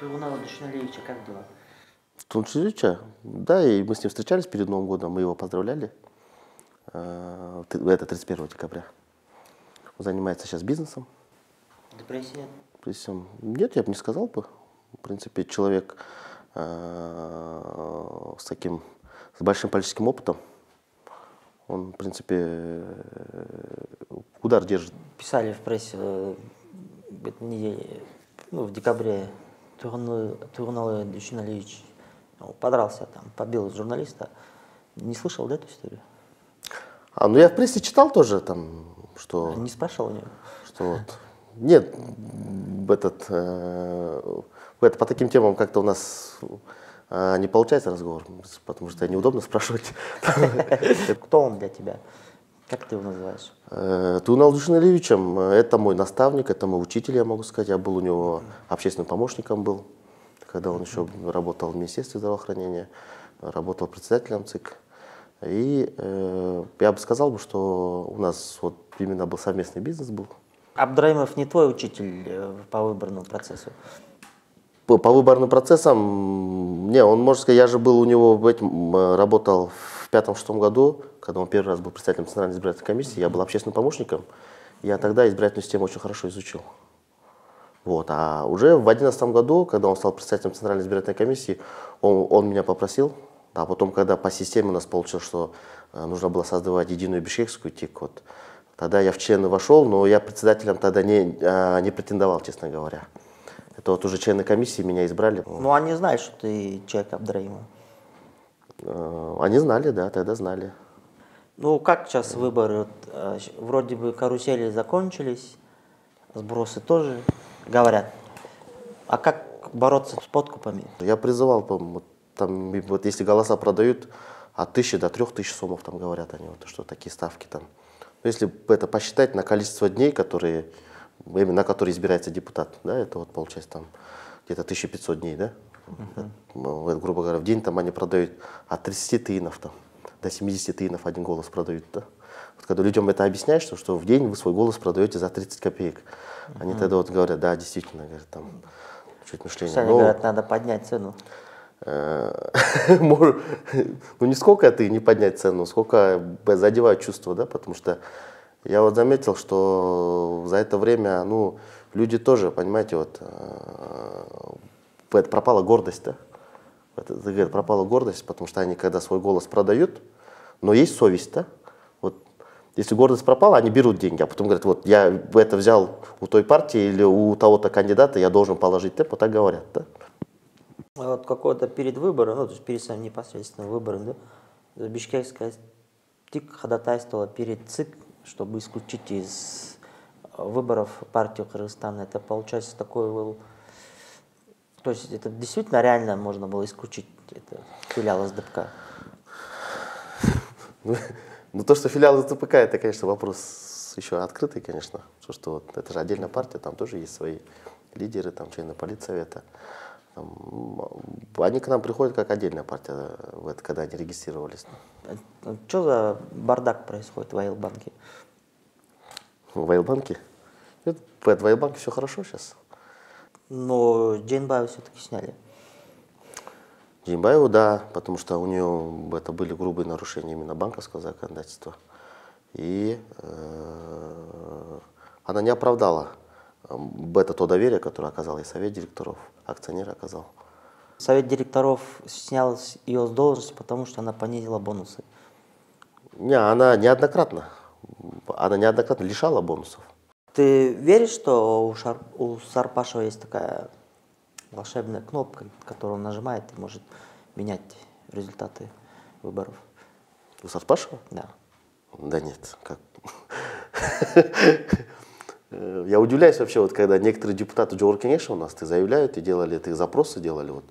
Турунова Душналевича как дела? Тунчевича, да, и мы с ним встречались перед Новым годом, мы его поздравляли. э, Это 31 декабря. Он занимается сейчас бизнесом. Депрессия? Всем- Нет, я бы не сказал бы. В принципе, человек э, с таким, с большим политическим опытом, он, в принципе, э, удар держит. Писали в прессе неделе, ну, в декабре, Турунова Душналевич ну, подрался там, побил журналиста. Не слышал, да, эту историю? А, ну я в прессе читал тоже, там, что... Не спрашивал у него? Что вот. Нет, этот, э, это, по таким темам как-то у нас э, не получается разговор, потому что неудобно спрашивать. Кто он для тебя? Как ты его называешь? Э, Тунал Душиналевичем, э, это мой наставник, это мой учитель, я могу сказать. Я был у него общественным помощником был, когда он еще работал в Министерстве здравоохранения, работал председателем ЦИК. И э, я бы сказал, что у нас вот именно был совместный бизнес был. Абдраимов не твой учитель э, по выборному процессу. По, по выборным процессам, не, он, может сказать, я же был у него, этим, э, работал в пятом-шестом году, когда он первый раз был председателем Центральной избирательной комиссии, я был общественным помощником, я тогда избирательную систему очень хорошо изучил. Вот, а уже в одиннадцатом году, когда он стал председателем Центральной избирательной комиссии, он, он меня попросил, а потом, когда по системе у нас получилось, что э, нужно было создавать единую бишкекскую ТИК, вот, тогда я в члены вошел, но я председателем тогда не, э, не претендовал, честно говоря. Это вот уже члены комиссии меня избрали. Ну, они знают, что ты человек Абдраимова. Э, Они знали, да, тогда знали. Ну, как сейчас выборы? Э, вроде бы карусели закончились, сбросы тоже говорят. А как бороться с подкупами? Я призывал, по-моему, там, вот если голоса продают от тысячи до трех тысяч сомов, там говорят они, вот, что такие ставки там. Но если это посчитать на количество дней, которые, именно на которые избирается депутат, да, это вот получается там где-то 1500 дней, да? Ну, вот, грубо говоря, в день там они продают от 30 тыинов там, до 70 тыинов один голос продают, да? Вот когда людям это объясняешь, что, что в день вы свой голос продаете за 30 копеек, они тогда вот говорят, да, действительно, говорят, там, чуть мышление. Все они Но- говорят, надо поднять цену. Э, ну не сколько это и не поднять цену, сколько задевают чувства, да, потому что я вот заметил, что за это время, ну, люди тоже, понимаете, вот, э, пропала гордость, да, это, это, говорят, пропала гордость, потому что они, когда свой голос продают, но есть совесть, да, вот, если гордость пропала, они берут деньги, а потом говорят, вот, я это взял у той партии или у того-то кандидата, я должен положить темп, вот так говорят, да. А Вот какого-то перед выбором, ну, то есть перед самым непосредственным выбором, да, Бишкекская ходатайствовала перед ЦИК, чтобы исключить из э, выборов партию Кыргызстана. Это получается такой был... То есть это действительно реально можно было исключить это филиал СДПК. Ну, то, что филиал ЗТПК, это, конечно, вопрос еще открытый, конечно. Потому что это же отдельная партия, там тоже есть свои лидеры, там члены политсовета. Там, они к нам приходят как отдельная партия, э, в это, когда они регистрировались. Что за бардак происходит в Вайлбанке? В Вайлбанке. Нет, В Вайлбанке все хорошо сейчас. Но Джейнбаева все-таки сняли. Джимбаеву, да, потому что у нее это были грубые нарушения именно банковского законодательства. И э, она не оправдала это то доверие, которое оказал и совет директоров, акционер оказал. Совет директоров снял ее с должности, потому что она понизила бонусы. Не, она неоднократно, она неоднократно лишала бонусов. Ты веришь, что у, Шар- у Сарпашева есть такая волшебная кнопка, которую он нажимает и может менять результаты выборов? У Сарпашева? Да. Да нет, как. Я удивляюсь вообще, вот когда некоторые депутаты Джо Кенеша у нас ты заявляют и делали, ты запросы делали. Вот.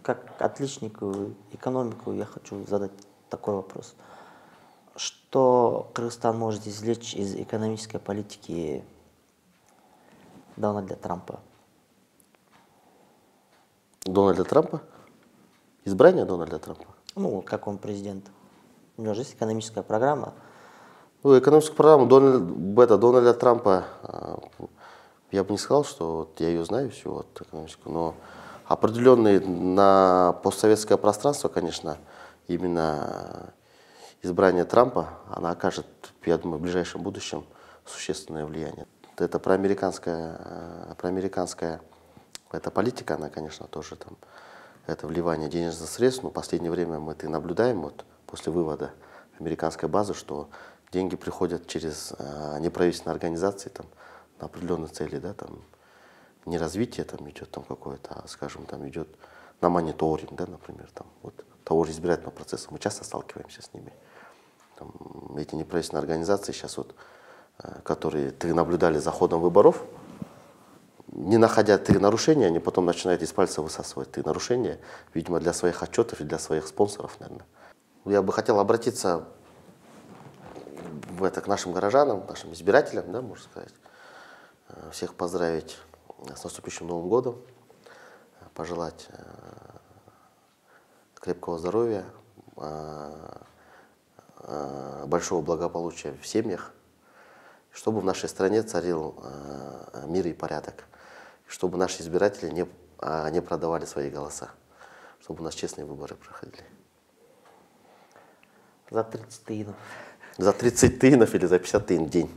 Как отличнику экономику я хочу задать такой вопрос. Что Кыргызстан может извлечь из экономической политики Дональда Трампа? Дональда Трампа? Избрание Дональда Трампа? Ну, как он президент. У него же есть экономическая программа. Ну, экономическую программу Дональд, это, Дональда Трампа, э, Я бы не сказал, что вот я ее знаю всю, вот, экономическую, но определенные на постсоветское пространство, конечно, именно избрание Трампа, она окажет, я думаю, в ближайшем будущем существенное влияние. Это проамериканская, э, проамериканская эта политика, она, конечно, тоже там, это вливание денежных средств, но в последнее время мы это и наблюдаем, вот, после вывода американской базы, что деньги приходят через э, неправительственные организации там, на определенные цели, да, там, не развитие там идет там какое-то, а, скажем, там идет на мониторинг, да, например, там, вот, того же избирательного процесса. Мы часто сталкиваемся с ними. Там, эти неправительственные организации сейчас вот, э, которые ты наблюдали за ходом выборов, не находя три нарушения, они потом начинают из пальца высасывать три нарушения, видимо, для своих отчетов и для своих спонсоров, наверное. Я бы хотел обратиться в это к нашим горожанам, нашим избирателям, да, можно сказать, э, всех поздравить с наступившим Новым годом, пожелать э, крепкого здоровья, э, большого благополучия в семьях, чтобы в нашей стране царил мир и порядок, чтобы наши избиратели не, не продавали свои голоса, чтобы у нас честные выборы проходили. За 30 тынов. За 30 тынов или за 50 тын в день.